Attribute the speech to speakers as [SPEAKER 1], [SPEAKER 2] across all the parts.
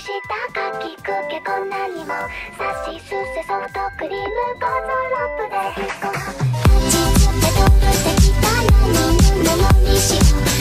[SPEAKER 1] したかきくけこんなにもさしすせソフトクリームこのロープで引こキャッチトップで。きたのにんのにしよう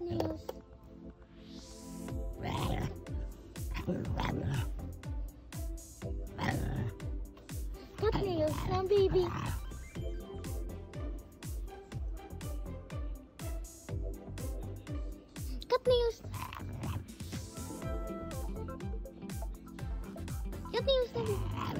[SPEAKER 2] nails. Cut nails now, baby. Cut nails. Cut nails baby.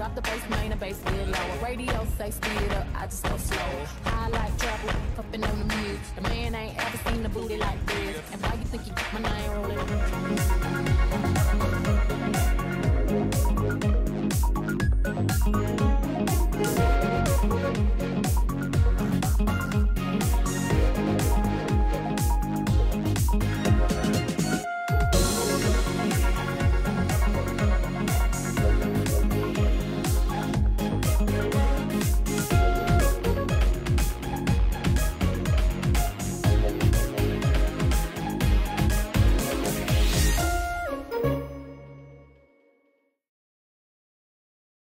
[SPEAKER 3] Drop the bass, main the bass a little lower. Radio say speed up, I just go slow. I like trouble, puffin' on the mute. The man ain't ever seen a booty like this. And why you think you got my name rolling?